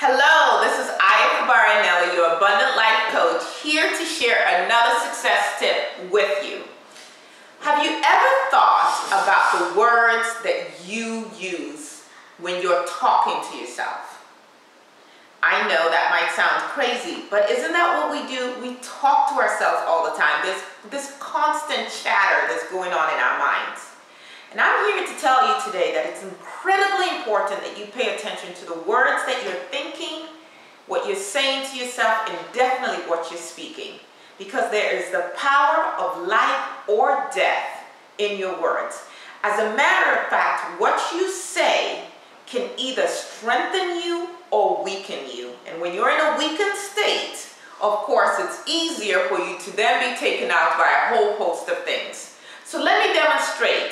Hello, this is Aya Fubara Eneli, your Abundant Life Coach, here to share another success tip with you. Have you ever thought about the words that you use when you're talking to yourself? I know that might sound crazy, but isn't that what we do? We talk to ourselves all the time. There's this constant chatter that's going on in our minds. And I'm here to tell you today that it's incredibly important that you pay attention to the words that you're thinking, what you're saying to yourself, and definitely what you're speaking. Because there is the power of life or death in your words. As a matter of fact, what you say can either strengthen you or weaken you. And when you're in a weakened state, of course, it's easier for you to then be taken out by a whole host of things. So let me demonstrate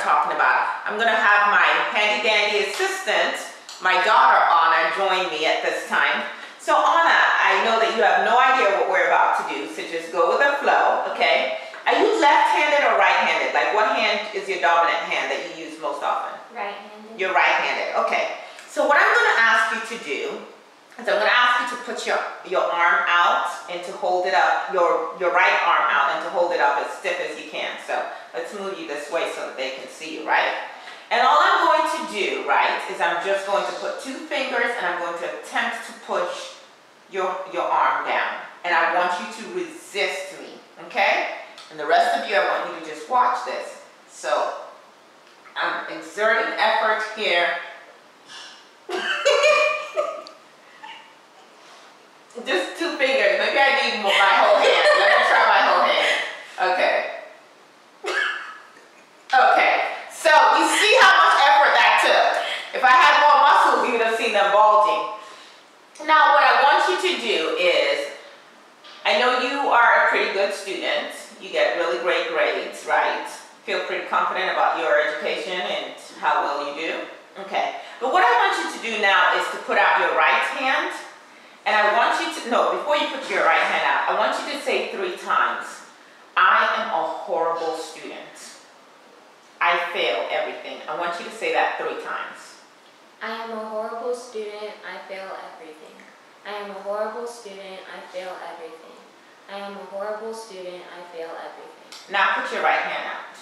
I'm talking about. I'm gonna have my handy dandy assistant, my daughter Anna, join me at this time. So Anna, I know that you have no idea what we're about to do, so just go with the flow, okay? Are you left-handed or right-handed? Like what hand is your dominant hand that you use most often? Right-handed. You're right-handed, okay. So what I'm gonna ask you to do is I'm gonna ask you to put your, your arm out and to hold it up, your, your right arm out and to hold it up as stiff as you can. So let's move you this way so that they can see you, right? And all I'm going to do, right, is I'm just going to put two fingers and I'm going to attempt to push your, your arm down. And I want you to resist me, okay? And the rest of you, I want you to just watch this. So I'm exerting effort here. Just two fingers. Maybe I need my whole hand. Let me try my whole hand. Okay. Okay. So you see how much effort that took. If I had more muscles, you would have seen them bulging. Now what I want you to do is, I know you are a pretty good student. You get really great grades, right? Feel pretty confident about your education and how well you do. Okay. But what I want you to do now is to put out your right hand and I want you to, no, before you put your right hand out, I want you to say three times, I am a horrible student. I fail everything. I want you to say that three times. I am a horrible student. I fail everything. I am a horrible student. I fail everything. I am a horrible student. I fail everything. Now put your right hand out.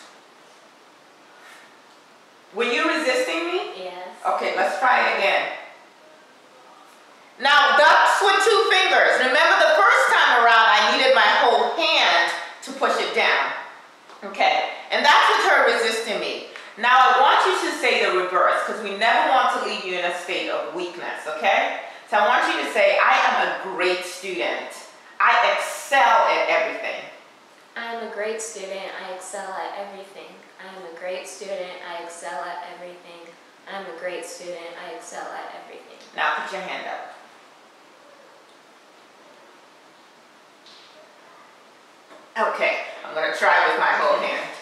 Were you resisting me? Yes. Okay, let's try it again. Now that's with two fingers. Remember the first time around I needed my whole hand to push it down. Okay, and that's with her resisting me. Now I want you to say the reverse because we never want to leave you in a state of weakness, okay? So I want you to say, I am a great student. I excel at everything. I am a great student. I excel at everything. I am a great student. I excel at everything. I am a great student. I excel at everything. Now put your hand up. Okay, I'm gonna try with my whole hand.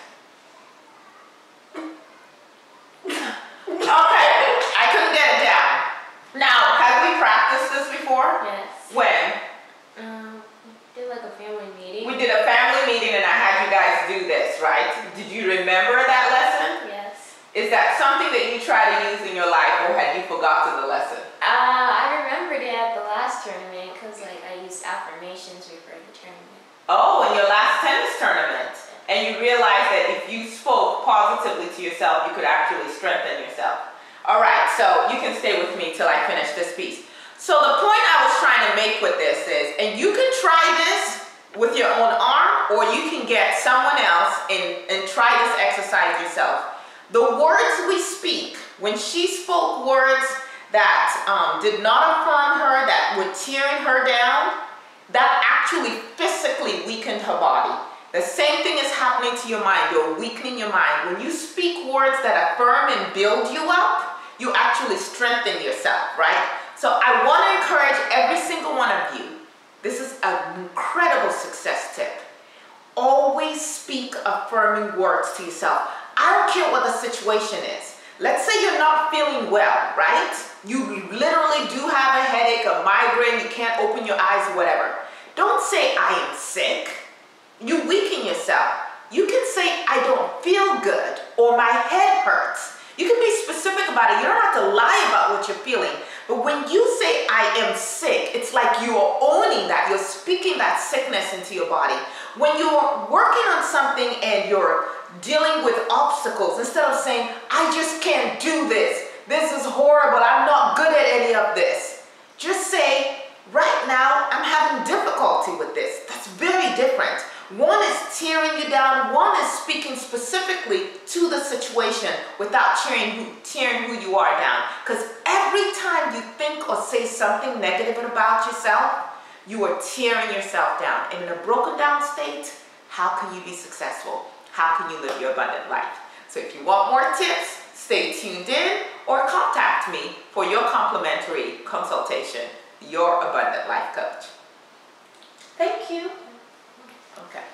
Okay, I couldn't get it down. Now, have we practiced this before? Yes. When? Um, we did like a family meeting. We did a family meeting and I had you guys do this, right? Did you remember that lesson? Yes. Is that something that you try to use in your life or had you forgotten the lesson? Uh, I remembered it at the last tournament because like I used affirmations before the tournament. Oh, in your last tennis tournament. And you realized that if you spoke positively to yourself, you could actually strengthen yourself. All right, so you can stay with me till I finish this piece. So the point I was trying to make with this is, and you can try this with your own arm, or you can get someone else and, and try this exercise yourself. The words we speak, when she spoke words that um, did not affirm her, that were tearing her down, that actually physically weakened her body. The same thing is happening to your mind. You're weakening your mind. When you speak words that affirm and build you up, you actually strengthen yourself, right? So I want to encourage every single one of you. This is an incredible success tip. Always speak affirming words to yourself. Care what the situation is. Let's say you're not feeling well, right? You literally do have a headache, a migraine, you can't open your eyes, whatever. Don't say, I am sick. You weaken yourself. You can say, I don't feel good, or my head hurts. You can be specific about it. You don't have to lie about what you're feeling. But when you say, I am sick, it's like you are owning that. You're speaking that sickness into your body. When you're working on something and you're dealing with obstacles, instead of saying, I just can't do this, this is horrible, I'm not good at any of this, just say, right now, I'm having difficulty with this. That's very different. One is tearing you down, one is speaking specifically to the situation without tearing who, tearing who you are down. Because every time you think or say something negative about yourself, you are tearing yourself down. And in a broken down state, how can you be successful? How can you live your abundant life? So if you want more tips, stay tuned in or contact me for your complimentary consultation, your abundant life coach. Thank you. Okay.